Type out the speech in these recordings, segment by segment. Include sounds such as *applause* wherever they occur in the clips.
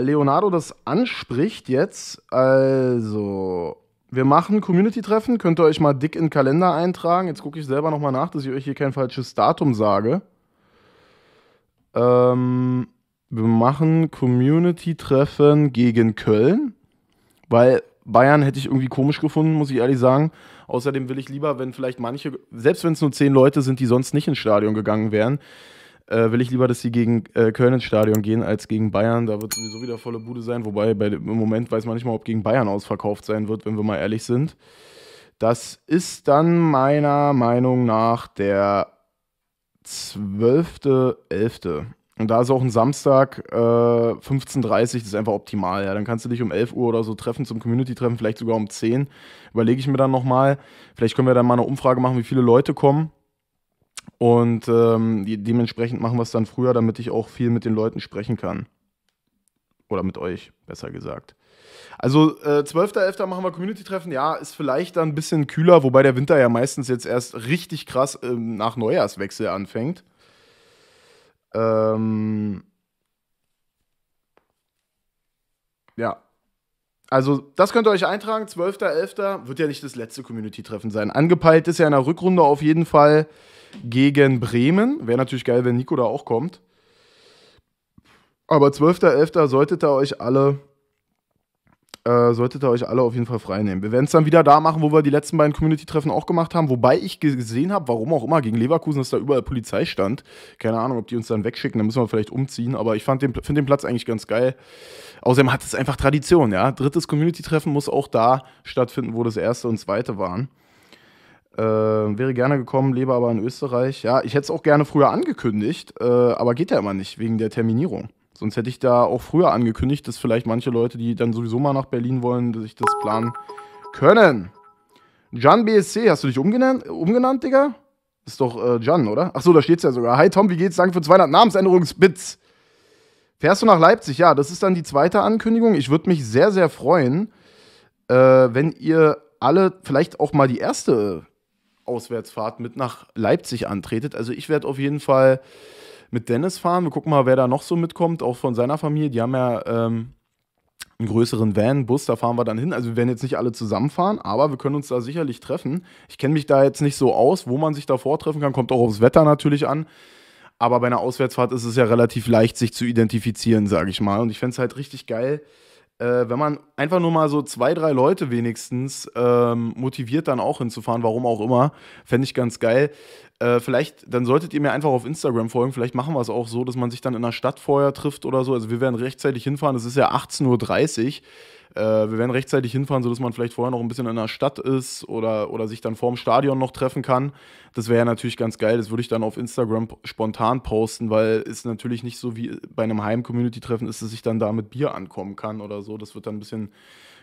Weil Leonardo das anspricht jetzt, also, wir machen Community-Treffen, könnt ihr euch mal dick in den Kalender eintragen. Jetzt gucke ich selber nochmal nach, dass ich euch hier kein falsches Datum sage. Ähm, wir machen Community-Treffen gegen Köln, weil Bayern hätte ich irgendwie komisch gefunden, muss ich ehrlich sagen. Außerdem will ich lieber, wenn vielleicht manche, selbst wenn es nur zehn Leute sind, die sonst nicht ins Stadion gegangen wären, äh, will ich lieber, dass sie gegen äh, Köln ins Stadion gehen, als gegen Bayern. Da wird sowieso wieder volle Bude sein. Wobei bei, im Moment weiß man nicht mal, ob gegen Bayern ausverkauft sein wird, wenn wir mal ehrlich sind. Das ist dann meiner Meinung nach der 12.11. Und da ist auch ein Samstag äh, 15.30 Uhr, das ist einfach optimal. Ja. Dann kannst du dich um 11 Uhr oder so treffen zum Community-Treffen, vielleicht sogar um 10. Überlege ich mir dann nochmal. Vielleicht können wir dann mal eine Umfrage machen, wie viele Leute kommen. Und ähm, dementsprechend machen wir es dann früher, damit ich auch viel mit den Leuten sprechen kann. Oder mit euch, besser gesagt. Also äh, 12.11. machen wir Community-Treffen. Ja, ist vielleicht dann ein bisschen kühler, wobei der Winter ja meistens jetzt erst richtig krass ähm, nach Neujahrswechsel anfängt. Ähm, ja. Also, das könnt ihr euch eintragen. 12.11. wird ja nicht das letzte Community-Treffen sein. Angepeilt ist ja in der Rückrunde auf jeden Fall gegen Bremen. Wäre natürlich geil, wenn Nico da auch kommt. Aber 12.11. solltet ihr euch alle äh, solltet ihr euch alle auf jeden Fall freinehmen. Wir werden es dann wieder da machen, wo wir die letzten beiden Community-Treffen auch gemacht haben. Wobei ich gesehen habe, warum auch immer, gegen Leverkusen, dass da überall Polizei stand. Keine Ahnung, ob die uns dann wegschicken, dann müssen wir vielleicht umziehen. Aber ich den, finde den Platz eigentlich ganz geil. Außerdem hat es einfach Tradition, ja. Drittes Community-Treffen muss auch da stattfinden, wo das erste und zweite waren. Äh, wäre gerne gekommen, lebe aber in Österreich. Ja, ich hätte es auch gerne früher angekündigt, äh, aber geht ja immer nicht wegen der Terminierung. Sonst hätte ich da auch früher angekündigt, dass vielleicht manche Leute, die dann sowieso mal nach Berlin wollen, sich das planen können. Jan BSC, hast du dich umgenannt, umgenannt Digga? Ist doch äh, oder? Achso, da steht's ja sogar. Hi Tom, wie geht's? Danke für 200 Namensänderungsbits. Fährst du nach Leipzig? Ja, das ist dann die zweite Ankündigung. Ich würde mich sehr, sehr freuen, äh, wenn ihr alle vielleicht auch mal die erste Auswärtsfahrt mit nach Leipzig antretet. Also ich werde auf jeden Fall mit Dennis fahren. Wir gucken mal, wer da noch so mitkommt, auch von seiner Familie. Die haben ja ähm, einen größeren Van, Bus, da fahren wir dann hin. Also wir werden jetzt nicht alle zusammenfahren, aber wir können uns da sicherlich treffen. Ich kenne mich da jetzt nicht so aus, wo man sich da vortreffen kann. Kommt auch aufs Wetter natürlich an. Aber bei einer Auswärtsfahrt ist es ja relativ leicht, sich zu identifizieren, sage ich mal. Und ich fände es halt richtig geil, äh, wenn man einfach nur mal so zwei, drei Leute wenigstens ähm, motiviert, dann auch hinzufahren, warum auch immer, fände ich ganz geil. Äh, vielleicht, dann solltet ihr mir einfach auf Instagram folgen. Vielleicht machen wir es auch so, dass man sich dann in der Stadt vorher trifft oder so. Also wir werden rechtzeitig hinfahren. Es ist ja 18.30 Uhr. Äh, wir werden rechtzeitig hinfahren, sodass man vielleicht vorher noch ein bisschen in der Stadt ist oder, oder sich dann vorm Stadion noch treffen kann. Das wäre ja natürlich ganz geil. Das würde ich dann auf Instagram spontan posten, weil es natürlich nicht so wie bei einem Heim-Community-Treffen ist, dass ich dann da mit Bier ankommen kann oder so. Das wird dann ein bisschen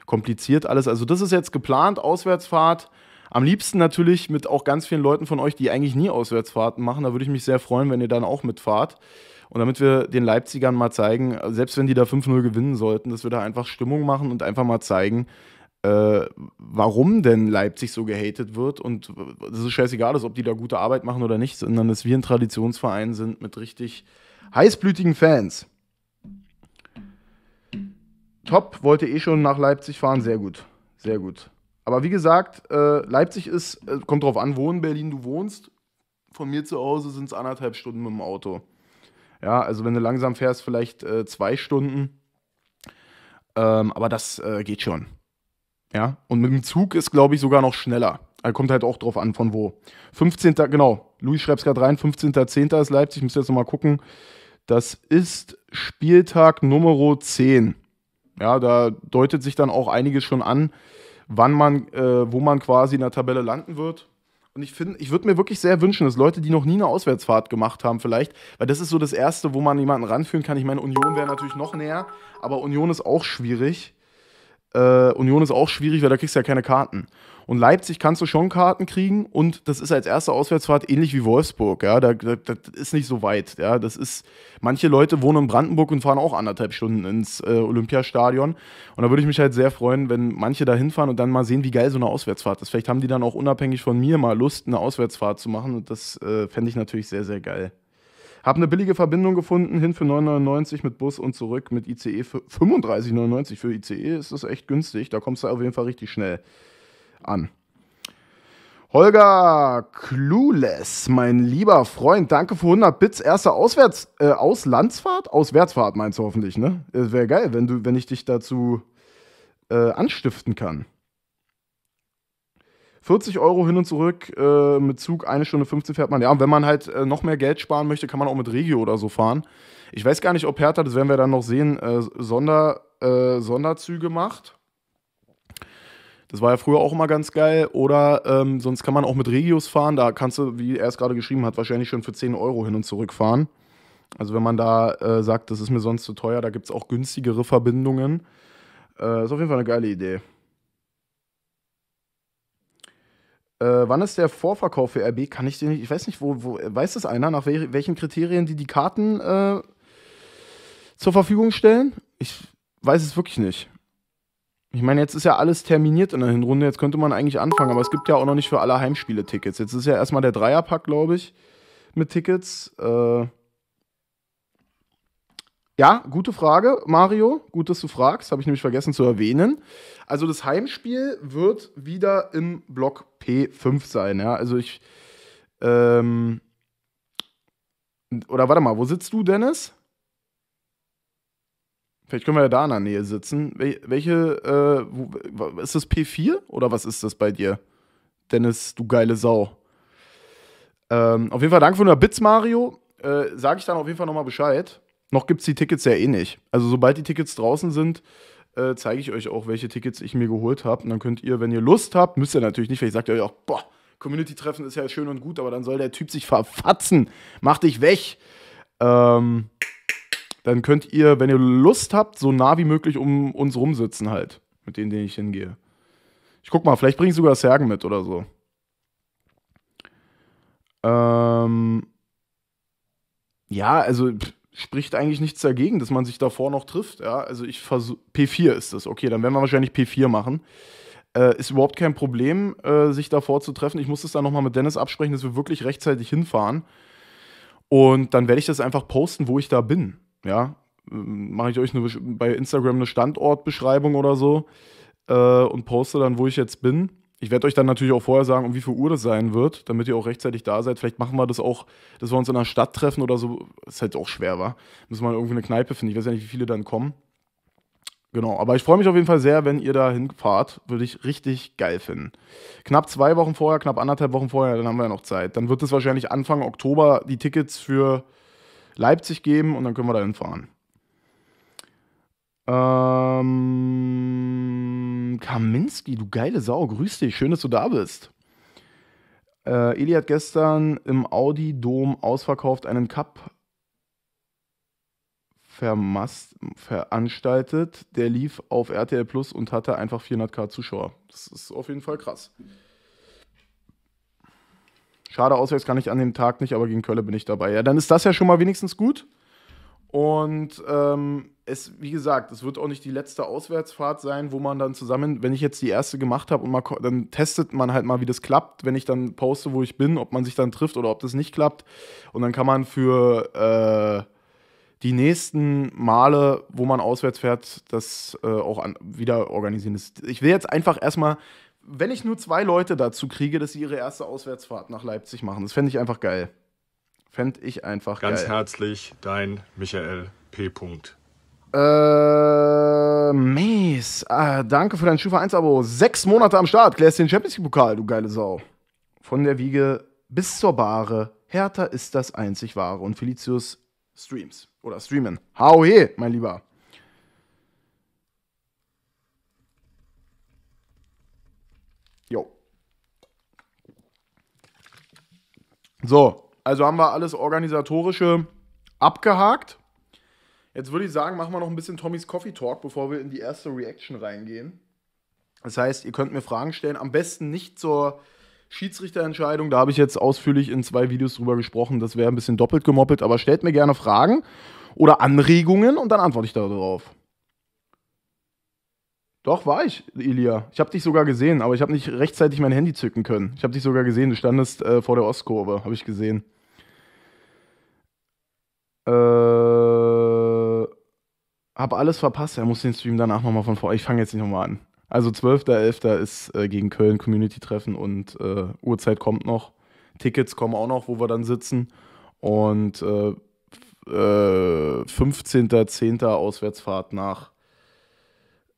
kompliziert alles. Also das ist jetzt geplant, Auswärtsfahrt. Am liebsten natürlich mit auch ganz vielen Leuten von euch, die eigentlich nie Auswärtsfahrten machen. Da würde ich mich sehr freuen, wenn ihr dann auch mitfahrt. Und damit wir den Leipzigern mal zeigen, selbst wenn die da 5-0 gewinnen sollten, dass wir da einfach Stimmung machen und einfach mal zeigen, äh, warum denn Leipzig so gehatet wird. Und es ist scheißegal, ob die da gute Arbeit machen oder nicht, sondern dass wir ein Traditionsverein sind mit richtig heißblütigen Fans. Top, wollte eh schon nach Leipzig fahren, sehr gut. Sehr gut. Aber wie gesagt, äh, Leipzig ist, äh, kommt drauf an, wo in Berlin du wohnst. Von mir zu Hause sind es anderthalb Stunden mit dem Auto. Ja, also wenn du langsam fährst, vielleicht äh, zwei Stunden. Ähm, aber das äh, geht schon. Ja, und mit dem Zug ist, glaube ich, sogar noch schneller. Also kommt halt auch drauf an, von wo. 15. Genau, Louis schreibt es gerade rein, 15.10. ist Leipzig. Ich muss jetzt nochmal gucken. Das ist Spieltag Nummer 10. Ja, da deutet sich dann auch einiges schon an wann man, äh, wo man quasi in der Tabelle landen wird. Und ich finde, ich würde mir wirklich sehr wünschen, dass Leute, die noch nie eine Auswärtsfahrt gemacht haben, vielleicht, weil das ist so das Erste, wo man jemanden ranführen kann. Ich meine, Union wäre natürlich noch näher, aber Union ist auch schwierig. Äh, Union ist auch schwierig, weil da kriegst du ja keine Karten. Und Leipzig kannst du schon Karten kriegen und das ist als erste Auswärtsfahrt ähnlich wie Wolfsburg, ja, da, da, das ist nicht so weit, ja, das ist, manche Leute wohnen in Brandenburg und fahren auch anderthalb Stunden ins äh, Olympiastadion und da würde ich mich halt sehr freuen, wenn manche da hinfahren und dann mal sehen, wie geil so eine Auswärtsfahrt ist. Vielleicht haben die dann auch unabhängig von mir mal Lust, eine Auswärtsfahrt zu machen und das äh, fände ich natürlich sehr, sehr geil. Hab eine billige Verbindung gefunden, hin für 9,99 mit Bus und zurück mit ICE für 35,99. Für ICE ist das echt günstig. Da kommst du auf jeden Fall richtig schnell an. Holger Clueless, mein lieber Freund, danke für 100 Bits. Erste Auswärts, äh, Auslandsfahrt? Auswärtsfahrt meinst du hoffentlich, ne? Wäre geil, wenn, du, wenn ich dich dazu äh, anstiften kann. 40 Euro hin und zurück äh, mit Zug, eine Stunde 15 fährt man. Ja, und wenn man halt äh, noch mehr Geld sparen möchte, kann man auch mit Regio oder so fahren. Ich weiß gar nicht, ob Hertha, das werden wir dann noch sehen, äh, Sonder, äh, Sonderzüge macht. Das war ja früher auch immer ganz geil. Oder ähm, sonst kann man auch mit Regios fahren. Da kannst du, wie er es gerade geschrieben hat, wahrscheinlich schon für 10 Euro hin und zurück fahren. Also wenn man da äh, sagt, das ist mir sonst zu teuer, da gibt es auch günstigere Verbindungen. Äh, ist auf jeden Fall eine geile Idee. Äh, wann ist der Vorverkauf für RB? Kann ich den nicht, ich weiß nicht, wo, wo weiß das einer, nach wel, welchen Kriterien die die Karten äh, zur Verfügung stellen? Ich weiß es wirklich nicht. Ich meine, jetzt ist ja alles terminiert in der Hinrunde, jetzt könnte man eigentlich anfangen, aber es gibt ja auch noch nicht für alle Heimspiele Tickets. Jetzt ist ja erstmal der Dreierpack, glaube ich, mit Tickets. Äh ja, gute Frage, Mario. Gut, dass du fragst, habe ich nämlich vergessen zu erwähnen. Also das Heimspiel wird wieder im Block P5 sein, ja. Also ich. Ähm oder warte mal, wo sitzt du, Dennis? Vielleicht können wir ja da in der Nähe sitzen. welche, äh, wo, ist das P4 oder was ist das bei dir? Dennis, du geile Sau. Ähm, auf jeden Fall danke für den Bits, Mario. Äh, Sage ich dann auf jeden Fall nochmal Bescheid. Noch gibt es die Tickets ja eh nicht. Also sobald die Tickets draußen sind, äh, zeige ich euch auch, welche Tickets ich mir geholt habe. Und dann könnt ihr, wenn ihr Lust habt, müsst ihr natürlich nicht, weil ich sagt euch auch, boah, Community-Treffen ist ja schön und gut, aber dann soll der Typ sich verfatzen. Mach dich weg. Ähm, dann könnt ihr, wenn ihr Lust habt, so nah wie möglich um uns rumsitzen halt, mit denen, denen ich hingehe. Ich guck mal, vielleicht bringe ich sogar Särgen mit oder so. Ähm ja, also pff, spricht eigentlich nichts dagegen, dass man sich davor noch trifft. Ja, also ich versuche, P4 ist das, okay, dann werden wir wahrscheinlich P4 machen. Äh, ist überhaupt kein Problem, äh, sich davor zu treffen. Ich muss das dann nochmal mit Dennis absprechen, dass wir wirklich rechtzeitig hinfahren. Und dann werde ich das einfach posten, wo ich da bin ja, mache ich euch eine, bei Instagram eine Standortbeschreibung oder so äh, und poste dann, wo ich jetzt bin. Ich werde euch dann natürlich auch vorher sagen, um wie viel Uhr das sein wird, damit ihr auch rechtzeitig da seid. Vielleicht machen wir das auch, dass wir uns in der Stadt treffen oder so. Ist halt auch schwer, wa? Müssen wir irgendwie eine Kneipe finden. Ich weiß ja nicht, wie viele dann kommen. Genau, aber ich freue mich auf jeden Fall sehr, wenn ihr da hinfahrt. Würde ich richtig geil finden. Knapp zwei Wochen vorher, knapp anderthalb Wochen vorher, dann haben wir ja noch Zeit. Dann wird es wahrscheinlich Anfang Oktober die Tickets für Leipzig geben und dann können wir da hinfahren. Ähm, Kaminski, du geile Sau, grüß dich, schön, dass du da bist. Äh, Eli hat gestern im Audi-Dom ausverkauft einen Cup vermasst, veranstaltet. Der lief auf RTL Plus und hatte einfach 400k Zuschauer. Das ist auf jeden Fall krass. Schade, auswärts kann ich an dem Tag nicht, aber gegen Köln bin ich dabei. Ja, dann ist das ja schon mal wenigstens gut. Und ähm, es, wie gesagt, es wird auch nicht die letzte Auswärtsfahrt sein, wo man dann zusammen, wenn ich jetzt die erste gemacht habe und mal, dann testet man halt mal, wie das klappt, wenn ich dann poste, wo ich bin, ob man sich dann trifft oder ob das nicht klappt. Und dann kann man für äh, die nächsten Male, wo man auswärts fährt, das äh, auch an, wieder organisieren. Ich will jetzt einfach erstmal wenn ich nur zwei Leute dazu kriege, dass sie ihre erste Auswärtsfahrt nach Leipzig machen, das fände ich einfach geil. Fände ich einfach Ganz geil. Ganz herzlich, dein Michael P. Äh, Mace, ah, danke für dein Schufa 1-Abo. Sechs Monate am Start, klärst den Champions League-Pokal, du geile Sau. Von der Wiege bis zur Bahre. Hertha ist das einzig wahre. Und Felicius streams. Oder streamen. Hau he, mein Lieber. So, also haben wir alles organisatorische abgehakt. Jetzt würde ich sagen, machen wir noch ein bisschen Tommys Coffee Talk, bevor wir in die erste Reaction reingehen. Das heißt, ihr könnt mir Fragen stellen, am besten nicht zur Schiedsrichterentscheidung. Da habe ich jetzt ausführlich in zwei Videos drüber gesprochen. Das wäre ein bisschen doppelt gemoppelt, aber stellt mir gerne Fragen oder Anregungen und dann antworte ich darauf. Doch, war ich, Ilia. Ich habe dich sogar gesehen, aber ich habe nicht rechtzeitig mein Handy zücken können. Ich habe dich sogar gesehen. Du standest äh, vor der Ostkurve, habe ich gesehen. Äh, hab alles verpasst. Er muss den Stream danach nochmal von vor. Ich fange jetzt nicht nochmal an. Also 12.11. ist äh, gegen Köln Community-Treffen und äh, Uhrzeit kommt noch. Tickets kommen auch noch, wo wir dann sitzen. Und äh, äh, 15.10. Auswärtsfahrt nach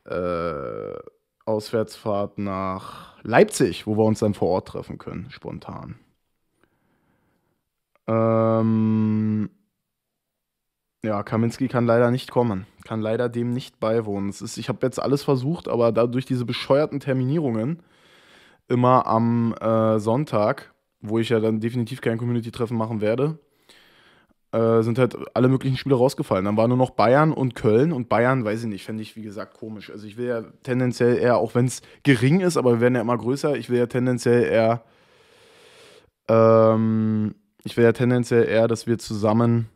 äh, Auswärtsfahrt nach Leipzig, wo wir uns dann vor Ort treffen können, spontan. Ähm, ja, Kaminski kann leider nicht kommen. Kann leider dem nicht beiwohnen. Ist, ich habe jetzt alles versucht, aber dadurch diese bescheuerten Terminierungen immer am äh, Sonntag, wo ich ja dann definitiv kein Community-Treffen machen werde, äh, sind halt alle möglichen Spiele rausgefallen. Dann waren nur noch Bayern und Köln und Bayern, weiß ich nicht, fände ich wie gesagt komisch. Also ich will ja tendenziell eher, auch wenn es gering ist, aber wir werden ja immer größer, ich will ja tendenziell eher, ähm, ich will ja tendenziell eher, dass wir zusammen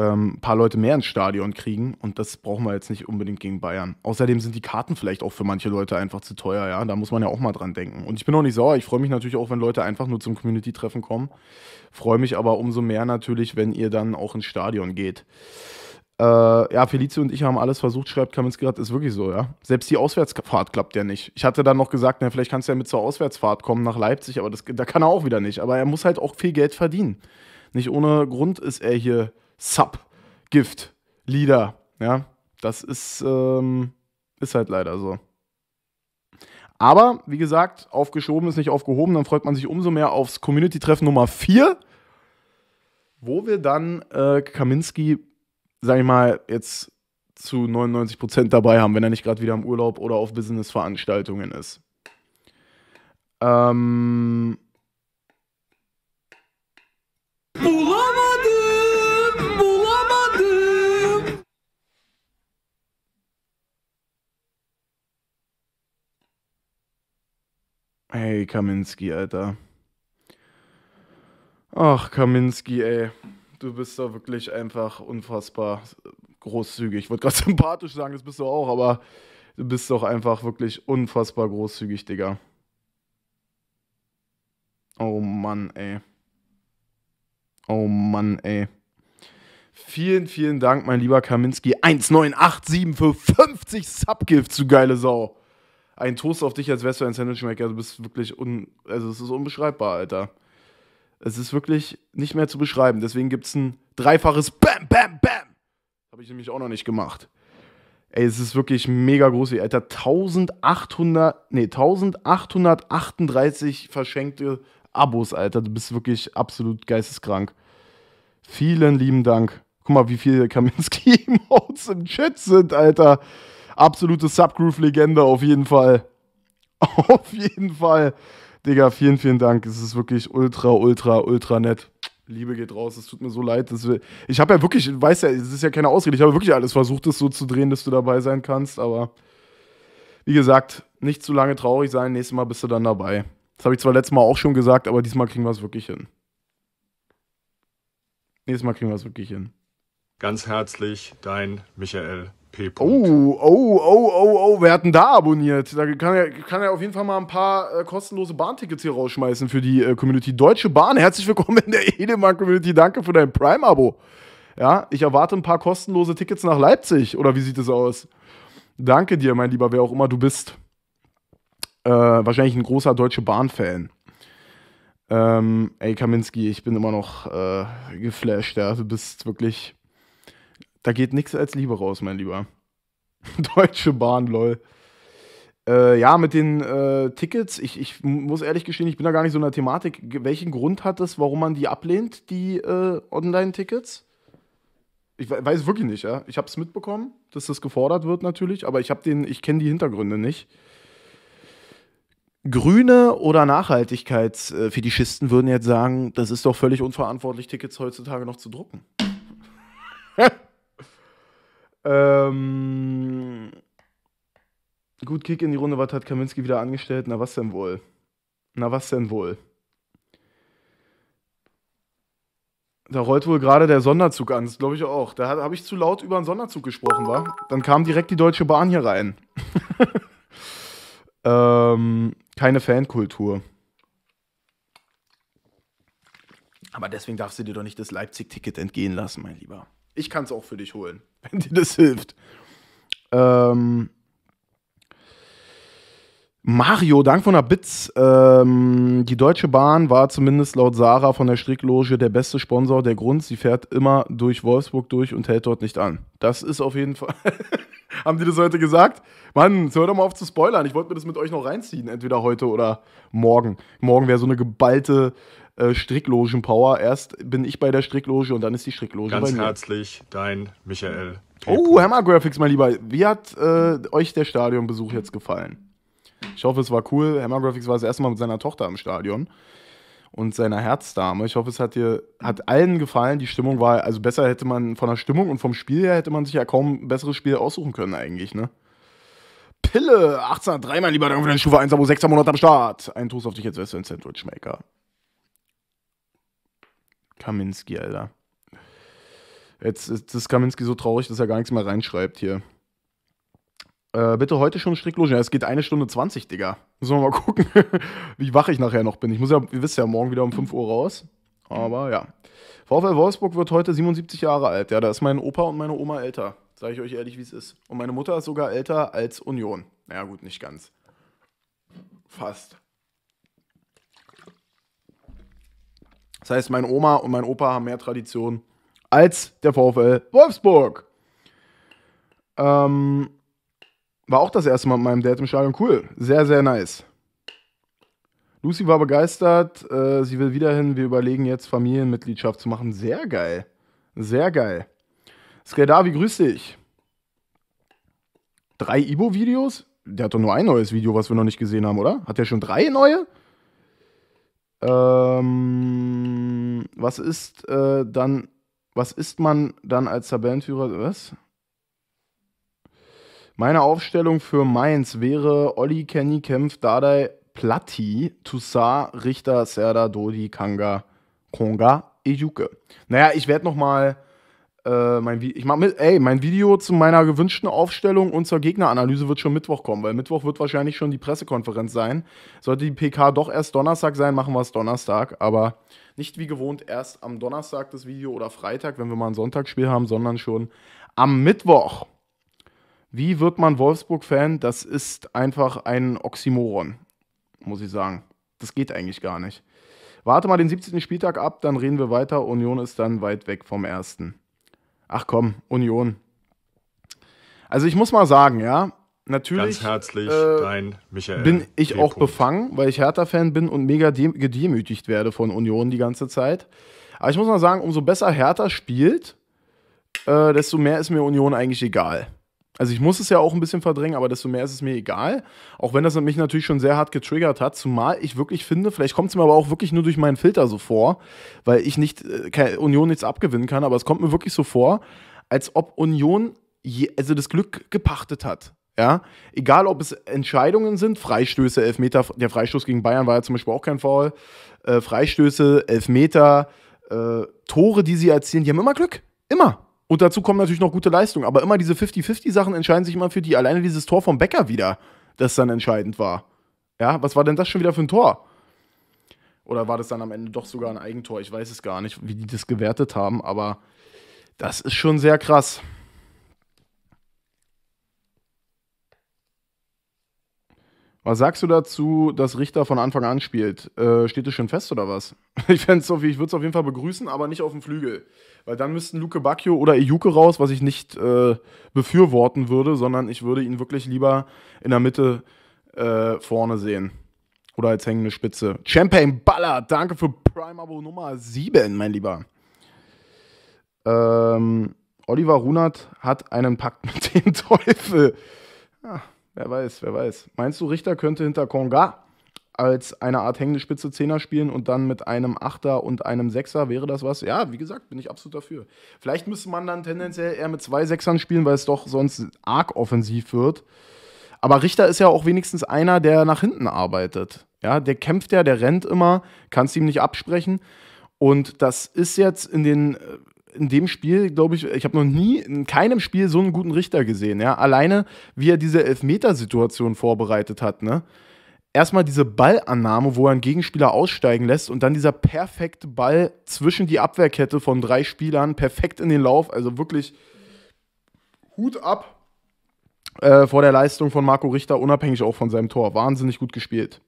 ähm, ein paar Leute mehr ins Stadion kriegen und das brauchen wir jetzt nicht unbedingt gegen Bayern. Außerdem sind die Karten vielleicht auch für manche Leute einfach zu teuer, ja. Da muss man ja auch mal dran denken. Und ich bin auch nicht sauer. Ich freue mich natürlich auch, wenn Leute einfach nur zum Community-Treffen kommen. Freue mich aber umso mehr natürlich, wenn ihr dann auch ins Stadion geht. Äh, ja, Felice und ich haben alles versucht, schreibt Kaminski gerade, ist wirklich so, ja. Selbst die Auswärtsfahrt klappt ja nicht. Ich hatte dann noch gesagt, na, vielleicht kannst du ja mit zur Auswärtsfahrt kommen nach Leipzig, aber das, da kann er auch wieder nicht. Aber er muss halt auch viel Geld verdienen. Nicht ohne Grund ist er hier Sub, Gift, Leader. Ja, das ist, ähm, ist halt leider so. Aber, wie gesagt, aufgeschoben ist nicht aufgehoben. Dann freut man sich umso mehr aufs Community-Treffen Nummer 4, wo wir dann äh, Kaminski, sag ich mal, jetzt zu 99% dabei haben, wenn er nicht gerade wieder im Urlaub oder auf Business-Veranstaltungen ist. Ähm, Hey, Kaminski, Alter. Ach, Kaminski, ey. Du bist doch wirklich einfach unfassbar großzügig. Ich wollte gerade *laughs* sympathisch sagen, das bist du auch, aber du bist doch einfach wirklich unfassbar großzügig, Digga. Oh Mann, ey. Oh Mann, ey. Vielen, vielen Dank, mein lieber Kaminski. 1987 für 50 Subgifts, du geile Sau ein Toast auf dich, als wärst du ein Sandwichmaker. Du bist wirklich un. Also, es ist unbeschreibbar, Alter. Es ist wirklich nicht mehr zu beschreiben. Deswegen gibt es ein dreifaches Bam, Bam, Bam. Habe ich nämlich auch noch nicht gemacht. Ey, es ist wirklich mega groß, Alter. 1800, nee, 1838 verschenkte Abos, Alter. Du bist wirklich absolut geisteskrank. Vielen lieben Dank. Guck mal, wie viele Kaminski-Emotes im Chat sind, Alter absolute Subgroove-Legende auf jeden Fall. *laughs* Auf jeden Fall. Digga, vielen, vielen Dank. Es ist wirklich ultra, ultra, ultra nett. Liebe geht raus. Es tut mir so leid. Dass wir ich habe ja wirklich, ich weiß ja, es ist ja keine Ausrede. Ich habe wirklich alles versucht, das so zu drehen, dass du dabei sein kannst. Aber wie gesagt, nicht zu lange traurig sein. Nächstes Mal bist du dann dabei. Das habe ich zwar letztes Mal auch schon gesagt, aber diesmal kriegen wir es wirklich hin. Nächstes Mal kriegen wir es wirklich hin. Ganz herzlich, dein Michael P. Oh, oh, oh, oh, oh, wer hat denn da abonniert? Da kann er, kann er auf jeden Fall mal ein paar äh, kostenlose Bahntickets hier rausschmeißen für die äh, Community. Deutsche Bahn, herzlich willkommen in der Edelmann-Community. Danke für dein Prime-Abo. Ja, ich erwarte ein paar kostenlose Tickets nach Leipzig. Oder wie sieht es aus? Danke dir, mein Lieber, wer auch immer du bist. Äh, wahrscheinlich ein großer Deutsche Bahn-Fan. Ähm, ey, Kaminski, ich bin immer noch äh, geflasht, ja. Du bist wirklich da geht nichts als Liebe raus, mein Lieber. *laughs* Deutsche Bahn, lol. Äh, ja, mit den äh, Tickets, ich, ich muss ehrlich gestehen, ich bin da gar nicht so in der Thematik. Welchen Grund hat es, warum man die ablehnt, die äh, Online-Tickets? Ich weiß wirklich nicht, ja. Ich habe es mitbekommen, dass das gefordert wird natürlich, aber ich ich kenne die Hintergründe nicht. Grüne oder Nachhaltigkeitsfetischisten würden jetzt sagen, das ist doch völlig unverantwortlich, Tickets heutzutage noch zu drucken. *laughs* Ähm, gut, Kick in die Runde, was hat Kaminski wieder angestellt? Na, was denn wohl? Na, was denn wohl? Da rollt wohl gerade der Sonderzug an, das glaube ich auch. Da habe ich zu laut über einen Sonderzug gesprochen, war. Dann kam direkt die Deutsche Bahn hier rein. *laughs* ähm, keine Fankultur. Aber deswegen darfst du dir doch nicht das Leipzig-Ticket entgehen lassen, mein Lieber. Ich kann es auch für dich holen, *laughs* wenn dir das hilft. Ähm, Mario, Dank von der Bits. Ähm, die Deutsche Bahn war zumindest laut Sarah von der Strickloge der beste Sponsor. Der Grund, sie fährt immer durch Wolfsburg durch und hält dort nicht an. Das ist auf jeden Fall. *laughs* Haben die das heute gesagt? Mann, hör doch mal auf zu spoilern. Ich wollte mir das mit euch noch reinziehen, entweder heute oder morgen. Morgen wäre so eine geballte äh, Stricklogen-Power. Erst bin ich bei der Strickloge und dann ist die Strickloge Ganz bei mir. herzlich, dein Michael. P. Oh, Hammer Graphics, mein Lieber. Wie hat äh, euch der Stadionbesuch jetzt gefallen? Ich hoffe, es war cool. Hammer Graphics war das erste Mal mit seiner Tochter im Stadion und seiner Herzdame. Ich hoffe, es hat dir hat allen gefallen. Die Stimmung war, also besser hätte man von der Stimmung und vom Spiel her hätte man sich ja kaum ein besseres Spiel aussuchen können eigentlich, ne? Pille, 1803, mein Lieber, danke für deine Stufe 1, Abo 6 Monat am Start. Ein Toast auf dich jetzt, West Sandwich Maker. Kaminski, Alter. Jetzt ist das Kaminski so traurig, dass er gar nichts mehr reinschreibt hier. Äh, bitte heute schon Strickloge. Ja, es geht eine Stunde 20, Digga. Müssen wir mal *laughs* gucken, wie wach ich nachher noch bin. Ich muss ja, ihr wisst ja, morgen wieder um 5 Uhr raus. Aber ja. VfL Wolfsburg wird heute 77 Jahre alt. Ja, da ist mein Opa und meine Oma älter. Sage ich euch ehrlich, wie es ist. Und meine Mutter ist sogar älter als Union. Naja, gut, nicht ganz. Fast. Das heißt, meine Oma und mein Opa haben mehr Tradition als der VfL Wolfsburg. Ähm, war auch das erste Mal mit meinem Dad im Stadion. Cool. Sehr, sehr nice. Lucy war begeistert. Äh, sie will wieder hin. Wir überlegen jetzt, Familienmitgliedschaft zu machen. Sehr geil. Sehr geil. Skeldavi, grüß dich. Drei Ibo-Videos? Der hat doch nur ein neues Video, was wir noch nicht gesehen haben, oder? Hat der schon drei neue? Ähm, was ist äh, dann, was ist man dann als Tabellenführer? Was? Meine Aufstellung für Mainz wäre Olli, Kenny, Kempf, Dardai, Platti, Toussaint, Richter, Serda, Dodi, Kanga, Konga, Ejuke. Naja, ich werde nochmal äh, mein, ich mach mit, ey, mein Video zu meiner gewünschten Aufstellung und zur Gegneranalyse wird schon Mittwoch kommen, weil Mittwoch wird wahrscheinlich schon die Pressekonferenz sein. Sollte die PK doch erst Donnerstag sein, machen wir es Donnerstag, aber nicht wie gewohnt erst am Donnerstag das Video oder Freitag, wenn wir mal ein Sonntagsspiel haben, sondern schon am Mittwoch. Wie wird man Wolfsburg-Fan? Das ist einfach ein Oxymoron, muss ich sagen. Das geht eigentlich gar nicht. Warte mal den 17. Spieltag ab, dann reden wir weiter. Union ist dann weit weg vom ersten. Ach komm, Union. Also ich muss mal sagen, ja, natürlich Ganz herzlich, äh, dein Michael. bin ich auch befangen, weil ich Hertha-Fan bin und mega de- gedemütigt werde von Union die ganze Zeit. Aber ich muss mal sagen, umso besser Hertha spielt, äh, desto mehr ist mir Union eigentlich egal. Also ich muss es ja auch ein bisschen verdrängen, aber desto mehr ist es mir egal. Auch wenn das mich natürlich schon sehr hart getriggert hat, zumal ich wirklich finde, vielleicht kommt es mir aber auch wirklich nur durch meinen Filter so vor, weil ich nicht äh, Union nichts abgewinnen kann, aber es kommt mir wirklich so vor, als ob Union je, also das Glück gepachtet hat. Ja, egal ob es Entscheidungen sind, Freistöße, Elfmeter, der Freistoß gegen Bayern war ja zum Beispiel auch kein Foul, äh, Freistöße, Elfmeter, äh, Tore, die sie erzielen, die haben immer Glück. Immer. Und dazu kommen natürlich noch gute Leistungen. Aber immer diese 50-50-Sachen entscheiden sich immer für die. Alleine dieses Tor vom Becker wieder, das dann entscheidend war. Ja, was war denn das schon wieder für ein Tor? Oder war das dann am Ende doch sogar ein Eigentor? Ich weiß es gar nicht, wie die das gewertet haben, aber das ist schon sehr krass. Was sagst du dazu, dass Richter von Anfang an spielt? Äh, steht es schon fest oder was? *laughs* Ich, ich würde es auf jeden Fall begrüßen, aber nicht auf dem Flügel. Weil dann müssten Luke Bacchio oder Ejuke raus, was ich nicht äh, befürworten würde, sondern ich würde ihn wirklich lieber in der Mitte äh, vorne sehen. Oder als hängende Spitze. Champagne Baller, danke für Prime Abo Nummer 7, mein Lieber. Ähm, Oliver Runert hat einen Pakt mit dem *laughs* Teufel. Ja, wer weiß, wer weiß. Meinst du, Richter könnte hinter Konga als eine Art hängende Spitze Zehner spielen und dann mit einem Achter und einem Sechser wäre das was? Ja, wie gesagt, bin ich absolut dafür. Vielleicht müsste man dann tendenziell eher mit zwei Sechsern spielen, weil es doch sonst arg offensiv wird. Aber Richter ist ja auch wenigstens einer, der nach hinten arbeitet. Ja, der kämpft ja, der rennt immer, kannst ihm nicht absprechen. Und das ist jetzt in den äh, in dem Spiel, glaube ich, ich habe noch nie in keinem Spiel so einen guten Richter gesehen. Ja, alleine wie er diese Elfmetersituation vorbereitet hat. Ne, erstmal diese Ballannahme, wo er einen Gegenspieler aussteigen lässt und dann dieser perfekte Ball zwischen die Abwehrkette von drei Spielern, perfekt in den Lauf, also wirklich Hut ab äh, vor der Leistung von Marco Richter, unabhängig auch von seinem Tor. Wahnsinnig gut gespielt.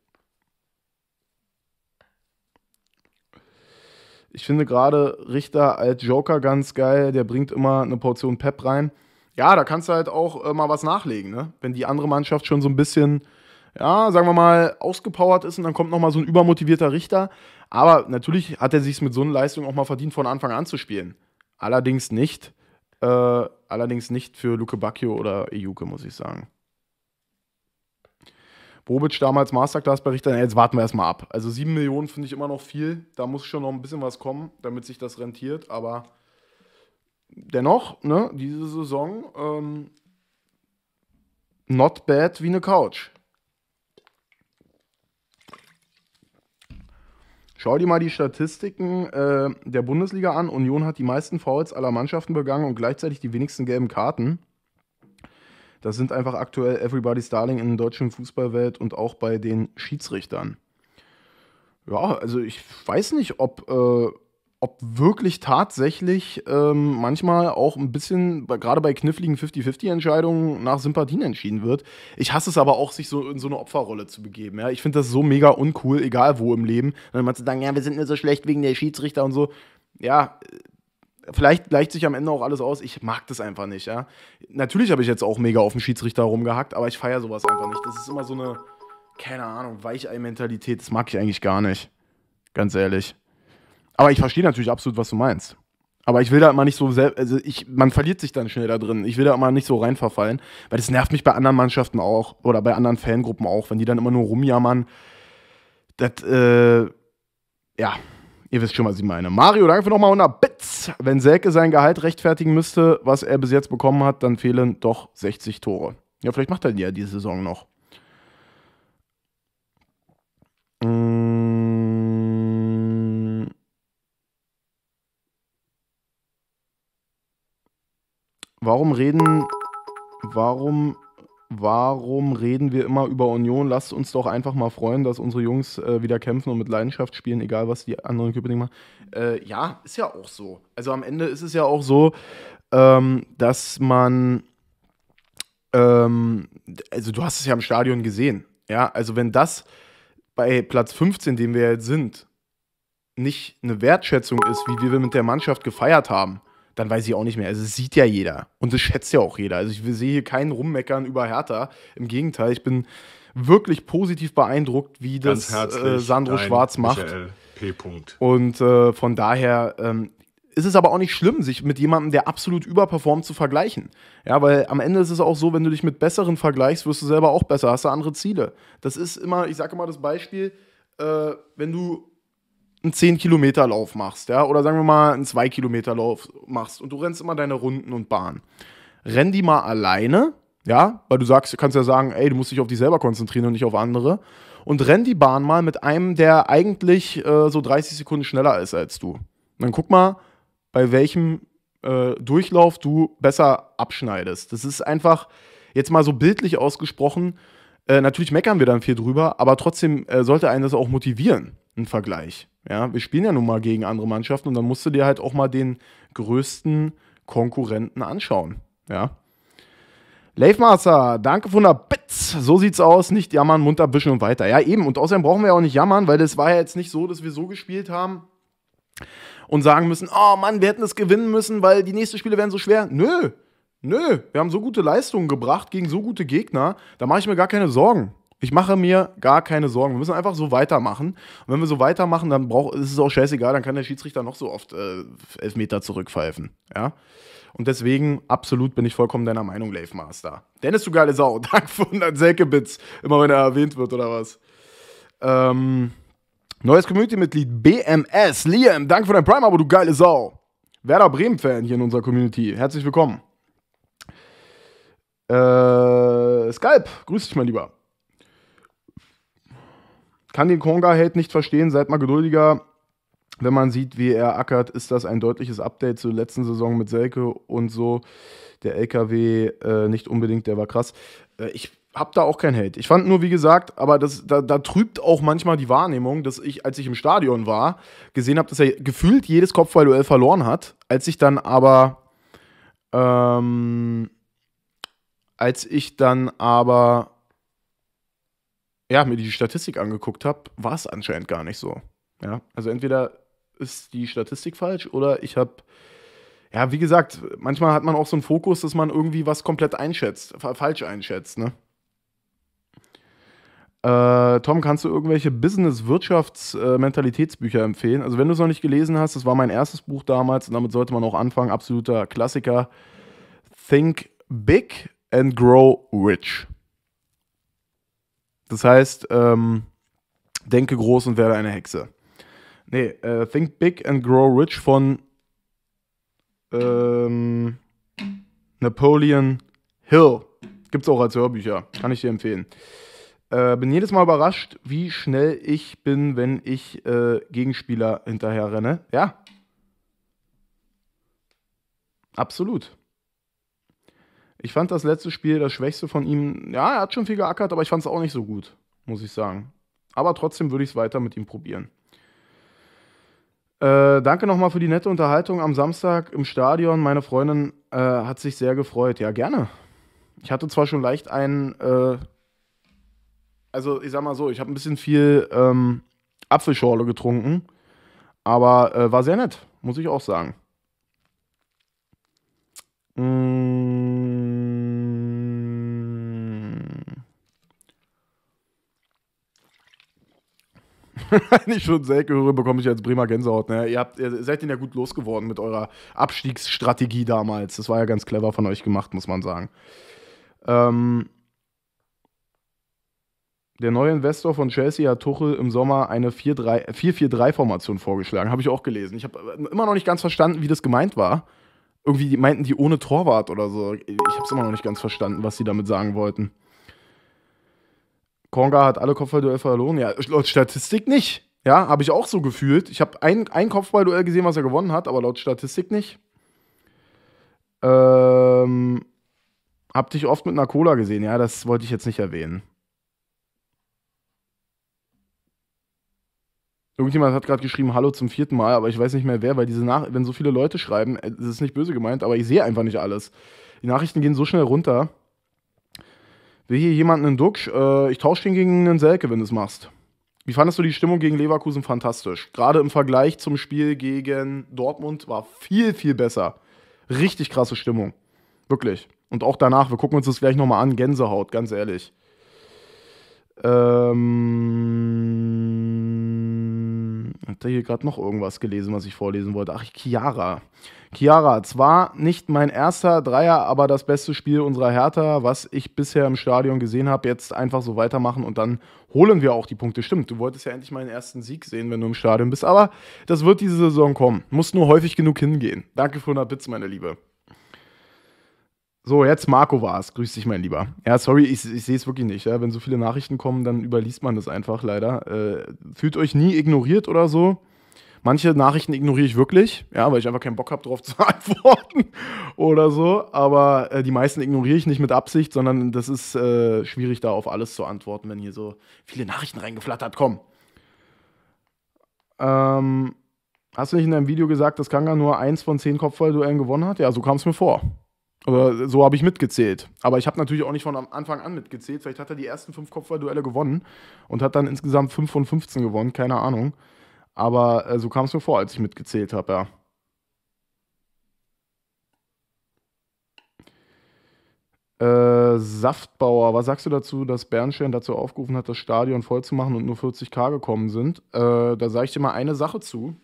Ich finde gerade Richter als Joker ganz geil. Der bringt immer eine Portion Pep rein. Ja, da kannst du halt auch äh, mal was nachlegen, ne? Wenn die andere Mannschaft schon so ein bisschen, ja, sagen wir mal, ausgepowert ist und dann kommt nochmal so ein übermotivierter Richter. Aber natürlich hat er sich mit so einer Leistung auch mal verdient, von Anfang an zu spielen. Allerdings nicht, äh, allerdings nicht für Luke Bacchio oder Ejuke, muss ich sagen. Bobic damals Masterclass-Berichter, jetzt warten wir erstmal ab. Also 7 Millionen finde ich immer noch viel. Da muss schon noch ein bisschen was kommen, damit sich das rentiert. Aber dennoch, ne, diese Saison ähm, not bad wie eine Couch. Schau dir mal die Statistiken äh, der Bundesliga an. Union hat die meisten Fouls aller Mannschaften begangen und gleichzeitig die wenigsten gelben Karten. Das sind einfach aktuell Everybody's Darling in der deutschen Fußballwelt und auch bei den Schiedsrichtern. Ja, also ich weiß nicht, ob, äh, ob wirklich tatsächlich ähm, manchmal auch ein bisschen, gerade bei kniffligen 50-50-Entscheidungen, nach Sympathien entschieden wird. Ich hasse es aber auch, sich so in so eine Opferrolle zu begeben. Ja? Ich finde das so mega uncool, egal wo im Leben. Dann mal zu sagen, ja, wir sind nur so schlecht wegen der Schiedsrichter und so. Ja, vielleicht gleicht sich am Ende auch alles aus. Ich mag das einfach nicht, ja. Natürlich habe ich jetzt auch mega auf den Schiedsrichter rumgehackt, aber ich feiere sowas einfach nicht. Das ist immer so eine, keine Ahnung, Weichei-Mentalität. Das mag ich eigentlich gar nicht. Ganz ehrlich. Aber ich verstehe natürlich absolut, was du meinst. Aber ich will da immer nicht so also ich, man verliert sich dann schnell da drin. Ich will da immer nicht so reinverfallen, weil das nervt mich bei anderen Mannschaften auch oder bei anderen Fangruppen auch, wenn die dann immer nur rumjammern. Das, äh, ja, Ihr wisst schon, was ich meine. Mario, danke für nochmal 100 Wenn Selke sein Gehalt rechtfertigen müsste, was er bis jetzt bekommen hat, dann fehlen doch 60 Tore. Ja, vielleicht macht er ja diese Saison noch. Mmh. Warum reden, warum warum reden wir immer über Union? Lasst uns doch einfach mal freuen, dass unsere Jungs äh, wieder kämpfen und mit Leidenschaft spielen, egal was die anderen Köpenick machen. Äh, ja, ist ja auch so. Also am Ende ist es ja auch so, ähm, dass man, ähm, also du hast es ja im Stadion gesehen, ja, also wenn das bei Platz 15, den wir jetzt sind, nicht eine Wertschätzung ist, wie wir mit der Mannschaft gefeiert haben, dann weiß ich auch nicht mehr. Also, es sieht ja jeder und es schätzt ja auch jeder. Also, ich sehe hier keinen Rummeckern über Hertha. Im Gegenteil, ich bin wirklich positiv beeindruckt, wie Ganz das äh, Sandro Schwarz macht. P. Und äh, von daher ähm, ist es aber auch nicht schlimm, sich mit jemandem, der absolut überperformt, zu vergleichen. Ja, weil am Ende ist es auch so, wenn du dich mit Besseren vergleichst, wirst du selber auch besser, hast du andere Ziele. Das ist immer, ich sage immer das Beispiel, äh, wenn du einen 10-Kilometer-Lauf machst, ja, oder sagen wir mal einen 2-Kilometer-Lauf machst und du rennst immer deine Runden und Bahn. Renn die mal alleine, ja, weil du sagst, du kannst ja sagen, ey, du musst dich auf dich selber konzentrieren und nicht auf andere. Und renn die Bahn mal mit einem, der eigentlich äh, so 30 Sekunden schneller ist als du. Und dann guck mal, bei welchem äh, Durchlauf du besser abschneidest. Das ist einfach, jetzt mal so bildlich ausgesprochen, äh, natürlich meckern wir dann viel drüber, aber trotzdem äh, sollte einen das auch motivieren, ein Vergleich. Ja, wir spielen ja nun mal gegen andere Mannschaften und dann musst du dir halt auch mal den größten Konkurrenten anschauen. Ja. Leifmaster, danke von der Bits. So sieht's aus. Nicht jammern, munter büschen und weiter. Ja, eben. Und außerdem brauchen wir ja auch nicht jammern, weil das war ja jetzt nicht so, dass wir so gespielt haben und sagen müssen: Oh Mann, wir hätten es gewinnen müssen, weil die nächsten Spiele wären so schwer. Nö. Nö. Wir haben so gute Leistungen gebracht gegen so gute Gegner. Da mache ich mir gar keine Sorgen. Ich mache mir gar keine Sorgen. Wir müssen einfach so weitermachen. Und wenn wir so weitermachen, dann brauch, ist es auch scheißegal, dann kann der Schiedsrichter noch so oft äh, Elfmeter zurückpfeifen. Ja? Und deswegen, absolut bin ich vollkommen deiner Meinung, Lave Master. Dennis, du geile Sau. *laughs* Dank für 100 Selke-Bits. Immer wenn er erwähnt wird, oder was? Ähm, neues Community-Mitglied BMS. Liam, danke für dein Prime, aber du geile Sau. Werder Bremen-Fan hier in unserer Community. Herzlich willkommen. Äh, Skype, grüß dich mal lieber. Kann den Konga-Hate nicht verstehen, seid mal geduldiger. Wenn man sieht, wie er ackert, ist das ein deutliches Update zur letzten Saison mit Selke und so. Der LKW äh, nicht unbedingt, der war krass. Äh, ich hab da auch kein Hate. Ich fand nur, wie gesagt, aber das, da, da trübt auch manchmal die Wahrnehmung, dass ich, als ich im Stadion war, gesehen habe, dass er gefühlt jedes Kopfballduell verloren hat. Als ich dann aber, ähm, als ich dann aber, ja, mir die Statistik angeguckt habe, war es anscheinend gar nicht so. Ja, also entweder ist die Statistik falsch oder ich habe ja, wie gesagt, manchmal hat man auch so einen Fokus, dass man irgendwie was komplett einschätzt, falsch einschätzt, ne? Äh, Tom, kannst du irgendwelche Business-Wirtschafts-Mentalitätsbücher äh, empfehlen? Also, wenn du es noch nicht gelesen hast, das war mein erstes Buch damals und damit sollte man auch anfangen. Absoluter Klassiker. Think Big and Grow Rich. Das heißt, ähm, denke groß und werde eine Hexe. Nee, äh, Think Big and Grow Rich von ähm, Napoleon Hill. Gibt es auch als Hörbücher. Kann ich dir empfehlen. Äh, bin jedes Mal überrascht, wie schnell ich bin, wenn ich äh, Gegenspieler hinterher renne. Ja. Absolut. Ich fand das letzte Spiel das schwächste von ihm. Ja, er hat schon viel geackert, aber ich fand es auch nicht so gut, muss ich sagen. Aber trotzdem würde ich es weiter mit ihm probieren. Äh, danke nochmal für die nette Unterhaltung am Samstag im Stadion. Meine Freundin äh, hat sich sehr gefreut. Ja, gerne. Ich hatte zwar schon leicht einen äh, also ich sag mal so, ich habe ein bisschen viel ähm, Apfelschorle getrunken, aber äh, war sehr nett, muss ich auch sagen. Mmh. *laughs* Wenn ich schon Selke höre, bekomme ich jetzt Bremer Gänsehaut. Ne? Ihr, habt, ihr seid den ja gut losgeworden mit eurer Abstiegsstrategie damals. Das war ja ganz clever von euch gemacht, muss man sagen. Ähm, der neue Investor von Chelsea hat Tuchel im Sommer eine 4-4-3-Formation vorgeschlagen. Habe ich auch gelesen. Ich habe immer noch nicht ganz verstanden, wie das gemeint war. Irgendwie meinten die ohne Torwart oder so. Ich habe es immer noch nicht ganz verstanden, was sie damit sagen wollten. Konga hat alle Kopfballduell verloren. Ja, laut Statistik nicht. Ja, habe ich auch so gefühlt. Ich habe ein, ein Kopfballduell gesehen, was er gewonnen hat, aber laut Statistik nicht. Ähm, hab dich oft mit einer Cola gesehen. Ja, das wollte ich jetzt nicht erwähnen. Irgendjemand hat gerade geschrieben, Hallo zum vierten Mal, aber ich weiß nicht mehr wer, weil diese Nach wenn so viele Leute schreiben, äh, das ist nicht böse gemeint, aber ich sehe einfach nicht alles. Die Nachrichten gehen so schnell runter. Will hier jemand einen Duxch? Äh, ich tausche den gegen einen Selke, wenn du es machst. Wie fandest du die Stimmung gegen Leverkusen? Fantastisch. Gerade im Vergleich zum Spiel gegen Dortmund war viel, viel besser. Richtig krasse Stimmung. Wirklich. Und auch danach, wir gucken uns das gleich nochmal an. Gänsehaut, ganz ehrlich. Ähm, hat er hier gerade noch irgendwas gelesen, was ich vorlesen wollte? Ach, Chiara. Chiara, zwar nicht mein erster Dreier, aber das beste Spiel unserer Hertha, was ich bisher im Stadion gesehen habe. Jetzt einfach so weitermachen und dann holen wir auch die Punkte. Stimmt, du wolltest ja endlich mal einen ersten Sieg sehen, wenn du im Stadion bist, aber das wird diese Saison kommen. Muss nur häufig genug hingehen. Danke für 100 Bits, meine Liebe. So, jetzt Marco war es. Grüß dich, mein Lieber. Ja, sorry, ich, ich sehe es wirklich nicht. Ja? Wenn so viele Nachrichten kommen, dann überliest man das einfach leider. Äh, fühlt euch nie ignoriert oder so. Manche Nachrichten ignoriere ich wirklich, ja, weil ich einfach keinen Bock habe, darauf *laughs* zu antworten oder so. Aber äh, die meisten ignoriere ich nicht mit Absicht, sondern das ist äh, schwierig, da auf alles zu antworten, wenn hier so viele Nachrichten reingeflattert kommen. Ähm, hast du nicht in deinem Video gesagt, dass Kanga nur eins von zehn Kopfballduellen gewonnen hat? Ja, so kam es mir vor. Oder so habe ich mitgezählt. Aber ich habe natürlich auch nicht von Anfang an mitgezählt. Vielleicht hat er die ersten fünf Kopfballduelle gewonnen und hat dann insgesamt 5 von 15 gewonnen, keine Ahnung. Aber äh, so kam es mir vor, als ich mitgezählt habe, ja. Äh, Saftbauer, was sagst du dazu, dass Bernstein dazu aufgerufen hat, das Stadion voll zu machen und nur 40k gekommen sind? Äh, da sage ich dir mal eine Sache zu.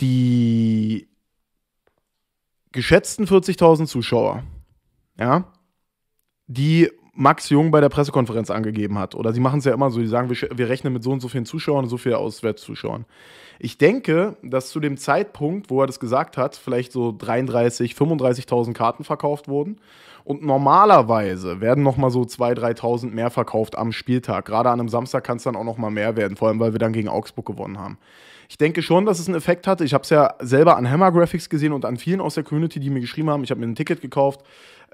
Die geschätzten 40.000 Zuschauer, ja, die Max Jung bei der Pressekonferenz angegeben hat. Oder sie machen es ja immer so, die sagen, wir, wir, rechnen mit so und so vielen Zuschauern und so vielen Auswärtszuschauern. Ich denke, dass zu dem Zeitpunkt, wo er das gesagt hat, vielleicht so 33, 35.000 Karten verkauft wurden. Und normalerweise werden noch mal so 2.000, 3.000 mehr verkauft am Spieltag. Gerade an einem Samstag kann es dann auch noch mal mehr werden, vor allem weil wir dann gegen Augsburg gewonnen haben. Ich denke schon, dass es einen Effekt hatte. Ich habe es ja selber an Hammer Graphics gesehen und an vielen aus der Community, die mir geschrieben haben. Ich habe mir ein Ticket gekauft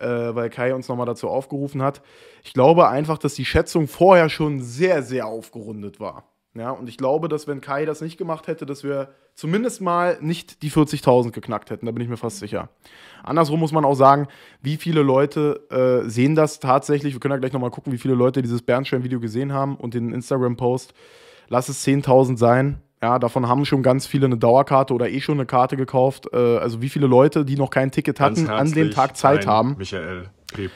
äh, weil Kai uns nochmal dazu aufgerufen hat. Ich glaube einfach, dass die Schätzung vorher schon sehr, sehr aufgerundet war. Ja, und ich glaube, dass wenn Kai das nicht gemacht hätte, dass wir zumindest mal nicht die 40.000 geknackt hätten. Da bin ich mir fast sicher. Andersrum muss man auch sagen, wie viele Leute äh, sehen das tatsächlich. Wir können ja gleich nochmal gucken, wie viele Leute dieses Bernstein-Video gesehen haben und den Instagram-Post. Lass es 10.000 sein. Ja, davon haben schon ganz viele eine Dauerkarte oder eh schon eine Karte gekauft. Äh, also wie viele Leute, die noch kein Ticket hatten, an dem Tag Zeit haben. Michael P.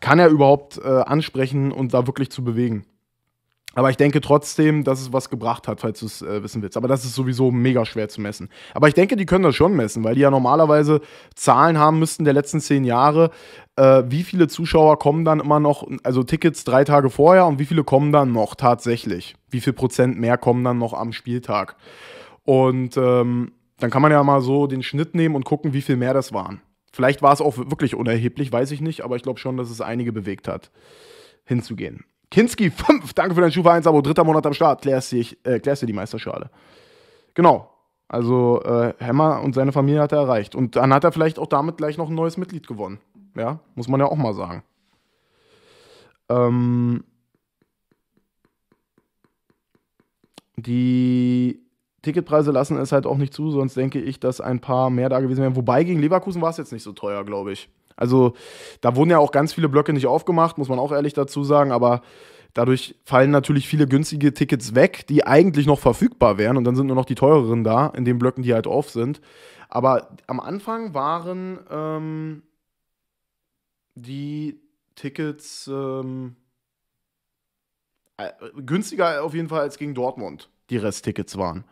Kann er überhaupt äh, ansprechen und da wirklich zu bewegen. Aber ich denke trotzdem, dass es was gebracht hat, falls du es äh, wissen willst. Aber das ist sowieso mega schwer zu messen. Aber ich denke, die können das schon messen, weil die ja normalerweise Zahlen haben müssten der letzten zehn Jahre. Äh, wie viele Zuschauer kommen dann immer noch, also Tickets drei Tage vorher und wie viele kommen dann noch tatsächlich? Wie viel Prozent mehr kommen dann noch am Spieltag? Und ähm, dann kann man ja mal so den Schnitt nehmen und gucken, wie viel mehr das waren. Vielleicht war es auch wirklich unerheblich, weiß ich nicht, aber ich glaube schon, dass es einige bewegt hat, hinzugehen. Kinski *laughs* 5, danke für dein Schufa 1 Abo, dritter Monat am Start, klärst, dich, äh, klärst dir die Meisterschale. Genau. Also äh, Hammer und seine Familie hat er erreicht. Und dann hat er vielleicht auch damit gleich noch ein neues Mitglied gewonnen. Ja, muss man ja auch mal sagen. Ähm, die Ticketpreise lassen es halt auch nicht zu, sonst denke ich, dass ein paar mehr da gewesen wären. Wobei gegen Leverkusen war es jetzt nicht so teuer, glaube ich. Also da wurden ja auch ganz viele Blöcke nicht aufgemacht, muss man auch ehrlich dazu sagen, aber dadurch fallen natürlich viele günstige Tickets weg, die eigentlich noch verfügbar wären und dann sind nur noch die teureren da, in den Blöcken, die halt auf sind. Aber am Anfang waren ähm, die Tickets ähm, äh, günstiger auf jeden Fall als gegen Dortmund, die Resttickets waren.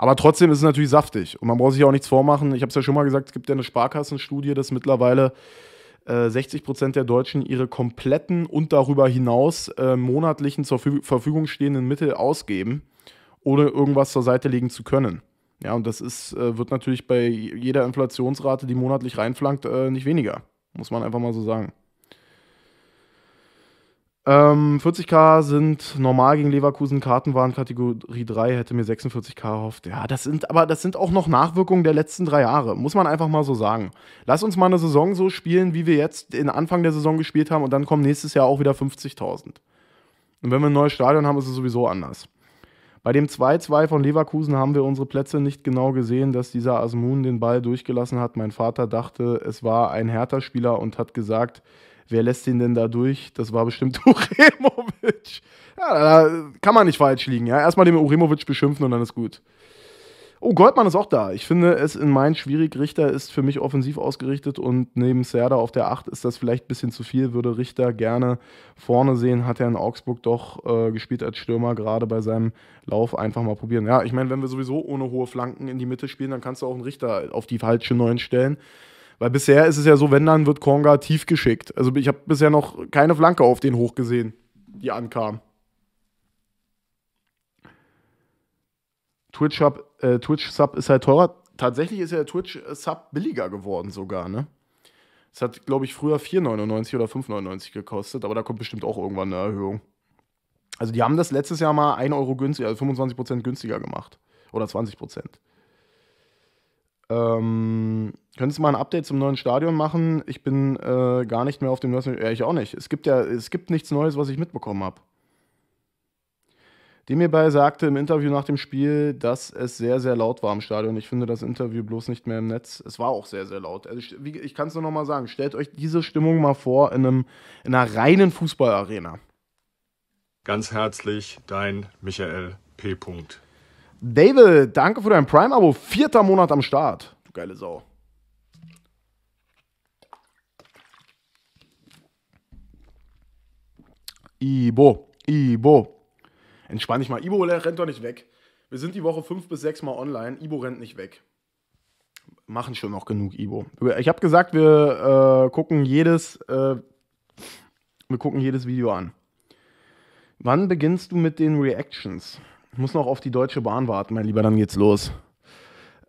Aber trotzdem ist es natürlich saftig. Und man braucht sich auch nichts vormachen. Ich habe es ja schon mal gesagt, es gibt ja eine Sparkassenstudie, dass mittlerweile äh, 60 Prozent der Deutschen ihre kompletten und darüber hinaus äh, monatlichen zur Verfügung stehenden Mittel ausgeben, ohne irgendwas zur Seite legen zu können. Ja, und das ist, äh, wird natürlich bei jeder Inflationsrate, die monatlich reinflankt, äh, nicht weniger. Muss man einfach mal so sagen. Ähm, 40k sind normal gegen Leverkusen, Karten waren Kategorie 3, hätte mir 46k erhofft. Ja, das sind, aber das sind auch noch Nachwirkungen der letzten drei Jahre, muss man einfach mal so sagen. Lass uns mal eine Saison so spielen, wie wir jetzt in Anfang der Saison gespielt haben und dann kommen nächstes Jahr auch wieder 50.000. Und wenn wir ein neues Stadion haben, ist es sowieso anders. Bei dem 2-2 von Leverkusen haben wir unsere Plätze nicht genau gesehen, dass dieser Asmun den Ball durchgelassen hat. Mein Vater dachte, es war ein Hertha-Spieler und hat gesagt, wer lässt ihn denn da durch? Das war bestimmt *laughs* Uremovic. Ja, da kann man nicht falsch liegen. Ja? Erstmal den Uremovic beschimpfen und dann ist gut. Oh, Goldmann ist auch da. Ich finde es in Mainz schwierig. Richter ist für mich offensiv ausgerichtet und neben Serda auf der 8 ist das vielleicht ein bisschen zu viel. Würde Richter gerne vorne sehen. Hat er in Augsburg doch äh, gespielt als Stürmer, gerade bei seinem Lauf einfach mal probieren. Ja, ich meine, wenn wir sowieso ohne hohe Flanken in die Mitte spielen, dann kannst du auch einen Richter auf die falsche 9 stellen. Weil bisher ist es ja so, wenn dann wird Konga tief geschickt. Also ich habe bisher noch keine Flanke auf den hoch gesehen, die ankam. Twitch-Sub äh, Twitch ist halt teurer. Tatsächlich ist ja der Twitch-Sub billiger geworden sogar, ne? Es hat, glaube ich, früher 4,99 oder 5,99 gekostet, aber da kommt bestimmt auch irgendwann eine Erhöhung. Also die haben das letztes Jahr mal 1 Euro günstiger, also 25% günstiger gemacht. Oder 20%. Ähm, könntest du mal ein Update zum neuen Stadion machen? Ich bin äh, gar nicht mehr auf dem neuesten. Ja, ich auch nicht. Es gibt ja, es gibt nichts Neues, was ich mitbekommen habe. Demirbay sagte im Interview nach dem Spiel, dass es sehr, sehr laut war im Stadion. Ich finde das Interview bloß nicht mehr im Netz. Es war auch sehr, sehr laut. Also ich, ich kann es nur noch mal sagen. Stellt euch diese Stimmung mal vor in, einem, in einer reinen Fußballarena. Ganz herzlich, dein Michael P. David, danke für dein Prime-Abo. Vierter Monat am Start. Du geile Sau. Ibo, Ibo. Entspann dich mal. Ibo rennt doch nicht weg. Wir sind die Woche fünf bis sechs Mal online. Ibo rennt nicht weg. Machen schon noch genug, Ibo. Ich habe gesagt, wir äh, gucken jedes, äh, wir gucken jedes Video an. Wann beginnst du mit den Reactions? Ich muss noch auf die Deutsche Bahn warten, mein Lieber, dann geht's los.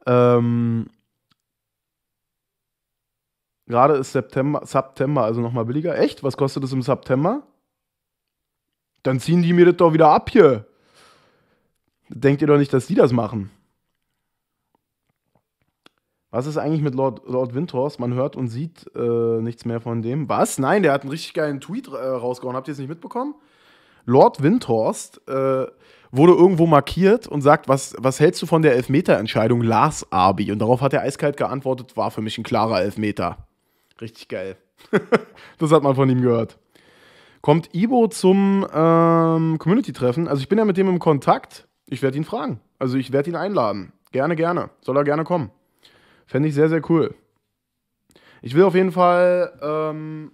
Ähm, Gerade ist September, September, also nochmal billiger. Echt? Was kostet das im September? Dann ziehen die mir das doch wieder ab hier. Denkt ihr doch nicht, dass die das machen? Was ist eigentlich mit Lord, Lord Windhorst? Man hört und sieht äh, nichts mehr von dem. Was? Nein, der hat einen richtig geilen Tweet äh, rausgehauen. Habt ihr es nicht mitbekommen? Lord Windhorst äh, wurde irgendwo markiert und sagt, was, was hältst du von der Elfmeter-Entscheidung Lars Arbi? Und darauf hat er eiskalt geantwortet, war für mich ein klarer Elfmeter. Richtig geil. *laughs* das hat man von ihm gehört. Kommt Ibo zum ähm, Community-Treffen? Also ich bin ja mit dem im Kontakt. Ich werde ihn fragen. Also ich werde ihn einladen. Gerne, gerne. Soll er gerne kommen. Fände ich sehr, sehr cool. Ich will auf jeden Fall, ähm,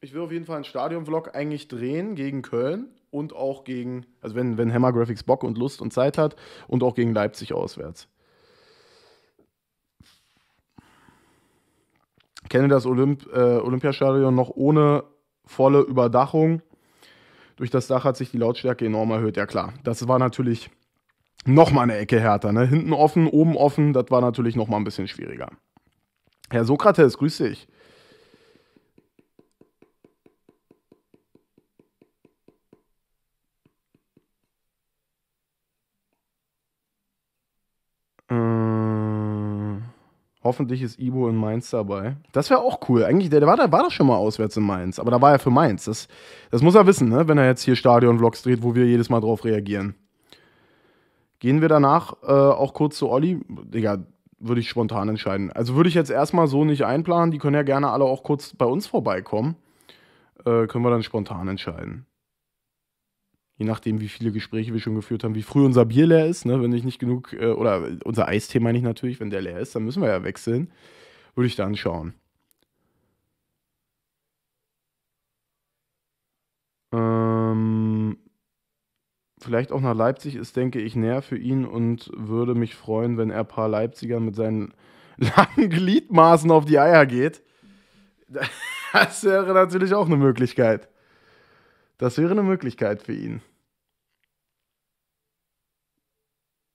ich will auf jeden Fall einen Stadion-Vlog eigentlich drehen gegen Köln und auch gegen, also wenn, wenn Hammer Graphics Bock und Lust und Zeit hat und auch gegen Leipzig auswärts. Ich kenne das Olymp äh, Olympiastadion noch ohne volle Überdachung. Durch das Dach hat sich die Lautstärke enorm erhöht, ja klar. Das war natürlich nochmal eine Ecke härter. Ne? Hinten offen, oben offen, das war natürlich nochmal ein bisschen schwieriger. Herr Sokrates, grüß dich. Hoffentlich ist Ibo in Mainz dabei. Das wäre auch cool. Eigentlich, der, der, war, der war doch schon mal auswärts in Mainz, aber da war er für Mainz. Das, das muss er wissen, ne? wenn er jetzt hier Stadion-Vlogs dreht, wo wir jedes Mal drauf reagieren. Gehen wir danach äh, auch kurz zu Olli? Digga, würde ich spontan entscheiden. Also würde ich jetzt erstmal so nicht einplanen. Die können ja gerne alle auch kurz bei uns vorbeikommen. Äh, können wir dann spontan entscheiden. Je nachdem, wie viele Gespräche wir schon geführt haben, wie früh unser Bier leer ist, ne? wenn ich nicht genug, äh, oder unser Eistee meine ich natürlich, wenn der leer ist, dann müssen wir ja wechseln. Würde ich dann schauen. Ähm, vielleicht auch nach Leipzig ist, denke ich, näher für ihn und würde mich freuen, wenn er ein paar Leipziger mit seinen *laughs* langen Gliedmaßen auf die Eier geht. *laughs* Das wäre natürlich auch eine Möglichkeit. Das wäre eine Möglichkeit für ihn.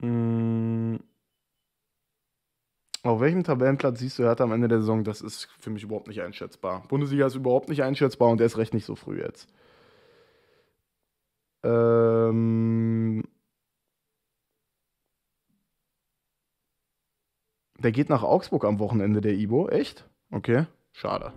Hm. Auf welchem Tabellenplatz siehst du Hertha am Ende der Saison? Das ist für mich überhaupt nicht einschätzbar. Bundesliga ist überhaupt nicht einschätzbar und der ist recht nicht so früh jetzt. Ähm, der geht nach Augsburg am Wochenende, der Ibo. Echt? Okay, schade.